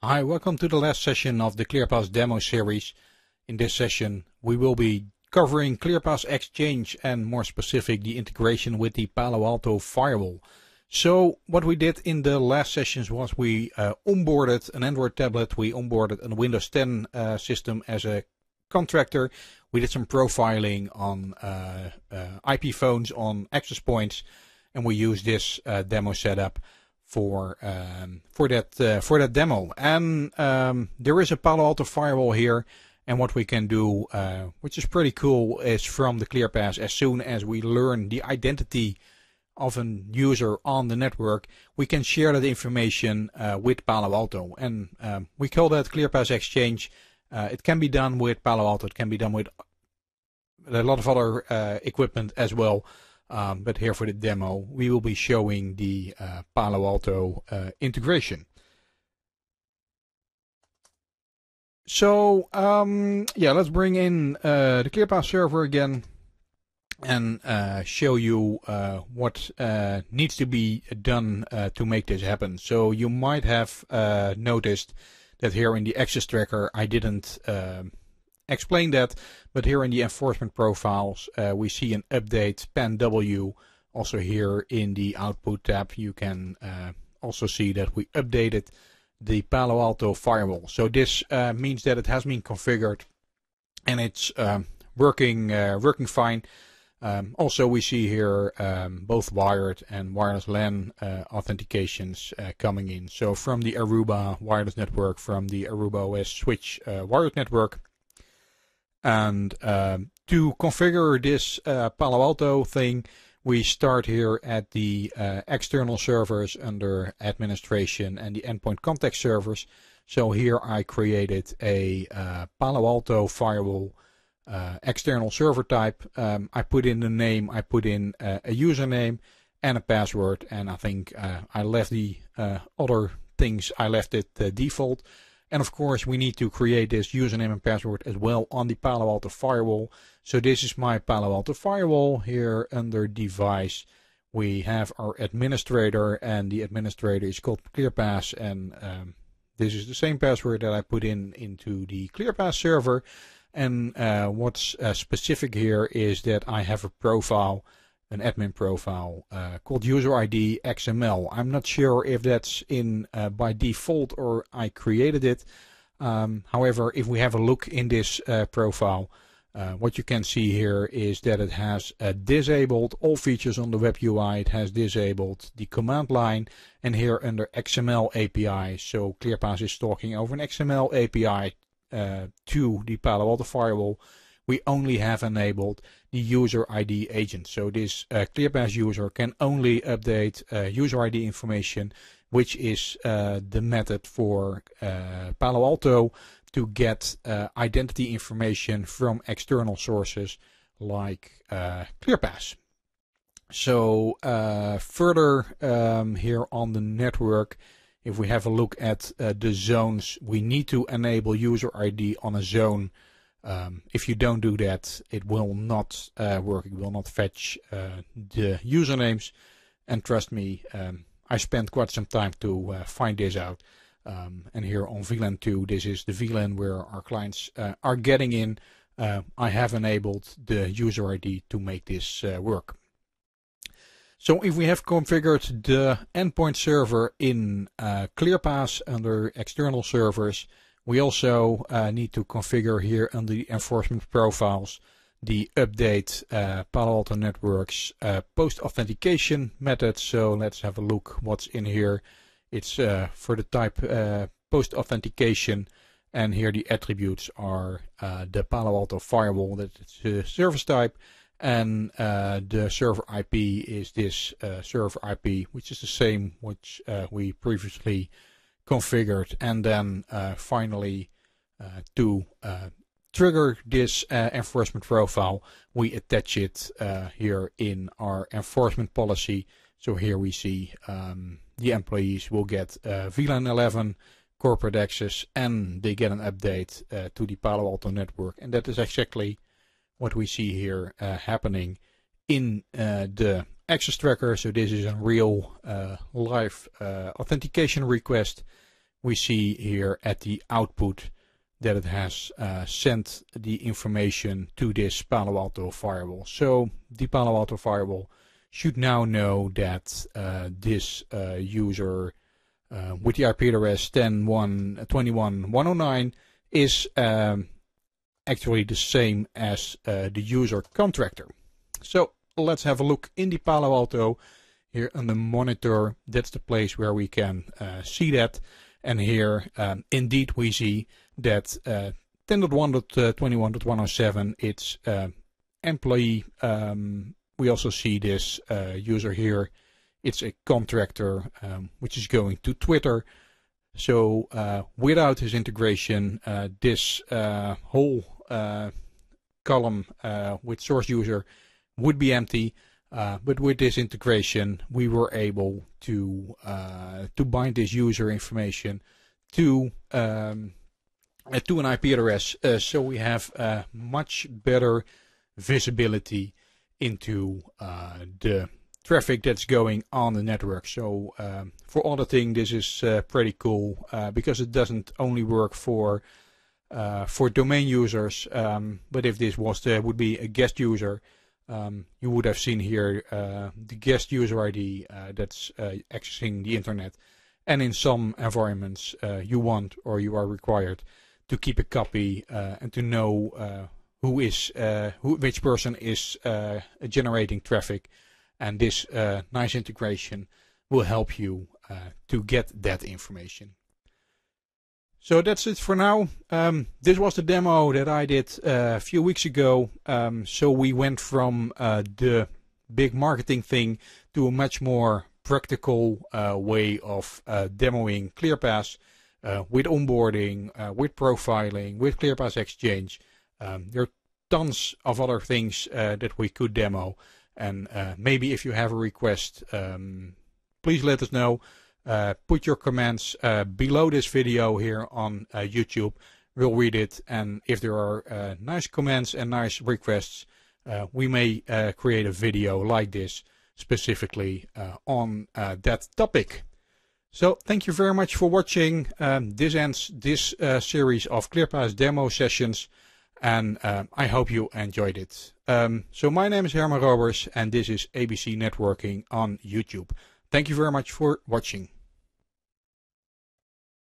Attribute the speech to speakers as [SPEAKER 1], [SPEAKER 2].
[SPEAKER 1] Hi, welcome to the last session of the ClearPass demo series. In this session, we will be covering ClearPass Exchange and more specific the integration with the Palo Alto firewall. So what we did in the last sessions was we uh, onboarded an Android tablet, we onboarded a Windows 10 uh, system as a contractor. We did some profiling on uh, uh IP phones, on access points, and we used this uh, demo setup for um, for that uh, for that demo. And um, there is a Palo Alto firewall here. And what we can do, uh, which is pretty cool, is from the ClearPass, as soon as we learn the identity of a user on the network, we can share that information uh, with Palo Alto. And um, we call that ClearPass Exchange. Uh, it can be done with Palo Alto. It can be done with a lot of other uh, equipment as well. Um, but here for the demo, we will be showing the uh, Palo Alto uh, integration. So um, yeah, let's bring in uh, the ClearPass server again and uh, show you uh, what uh, needs to be done to make this happen. So you might have noticed that here in the access tracker I didn't explain that. But here in the enforcement profiles, uh, we see an update PANW. Also here in the output tab, you can uh, also see that we updated the Palo Alto firewall. So this uh, means that it has been configured and it's um, working uh, working fine. Um, also, we see here um, both wired and wireless LAN uh, authentications uh, coming in. So from the Aruba wireless network, from the Aruba OS switch uh, wired network, and um, to configure this uh, Palo Alto thing, we start here at the uh, external servers under administration and the endpoint context servers. So here I created a uh, Palo Alto firewall uh, external server type. Um, I put in the name, I put in uh, a username and a password, and I think uh, I left the other things, I left it default. And of course, we need to create this username and password as well on the Palo Alto firewall. So this is my Palo Alto firewall here under device. We have our administrator and the administrator is called ClearPass and um, this is the same password that I put in into the ClearPass server. And uh, what's uh, specific here is that I have a profile an admin profile uh, called user ID XML. I'm not sure if that's in uh, by default or I created it. Um, however, if we have a look in this uh, profile, uh, what you can see here is that it has uh, disabled all features on the web UI. It has disabled the command line and here under XML API. So ClearPass is talking over an XML API uh, to the Palo Alto firewall we only have enabled the user ID agent. So this uh, ClearPass user can only update uh, user ID information, which is uh, the method for uh, Palo Alto to get uh, identity information from external sources like uh, ClearPass. So further um, here on the network, if we have a look at the zones, we need to enable user ID on a zone um, if you don't do that, it will not uh, work. It will not fetch uh, the usernames. And trust me, um, I spent quite some time to uh, find this out. Um, and here on VLAN 2, this is the VLAN where our clients uh, are getting in. Uh, I have enabled the user ID to make this uh, work. So if we have configured the endpoint server in ClearPass under external servers, we also uh, need to configure here under the enforcement profiles the update uh, Palo Alto Networks uh, post authentication method. So let's have a look what's in here. It's uh, for the type uh, post authentication and here the attributes are uh, the Palo Alto firewall that's the service type and the server IP is this server IP which is the same which we previously configured and then uh, finally uh, to uh, trigger this uh, enforcement profile we attach it uh, here in our enforcement policy. So here we see um, the employees will get uh, VLAN 11 corporate access and they get an update to the Palo Alto network. And that is exactly what we see here happening in the access tracker. So this is a real uh, live uh, authentication request we see here at the output that it has uh, sent the information to this Palo Alto firewall. So the Palo Alto firewall should now know that uh, this uh, user uh, with the IP address 10.1.21.109 is um, actually the same as the user contractor. So let's have a look in the Palo Alto here on the monitor. That's the place where we can uh, see that. And here, um, indeed, we see that uh, 10.1.21.107, it's uh, employee. Um, we also see this uh, user here. It's a contractor, um, which is going to Twitter. So uh, without his integration, uh, this uh, whole uh, column with source user would be empty. Uh, but with this integration, we were able to uh, to bind this user information to um, uh, to an IP address, uh, so we have much better visibility into uh, the traffic that's going on the network. So um, for auditing, this is uh, pretty cool because it doesn't only work for for domain users, um, but if this was the, would be a guest user um, you would have seen here uh, the guest user ID uh, that's uh, accessing the internet. And in some environments, uh, you want or you are required to keep a copy uh, and to know uh, who is who, which person is generating traffic. And this nice integration will help you to get that information. So that's it for now. Um, this was the demo that I did uh, a few weeks ago. Um, so we went from uh, the big marketing thing to a much more practical uh, way of uh, demoing ClearPass uh, with onboarding, uh, with profiling, with ClearPass Exchange. Um, there are tons of other things that we could demo. And maybe if you have a request, um, please let us know. Uh, put your comments uh, below this video here on uh, YouTube. We'll read it, and if there are uh, nice comments and nice requests, uh, we may create a video like this specifically on that topic. So thank you very much for watching. Um, this ends this series of ClearPass demo sessions, and I hope you enjoyed it. Um, so my name is Herman Robers, and this is ABC Networking on YouTube. Thank you very much for watching.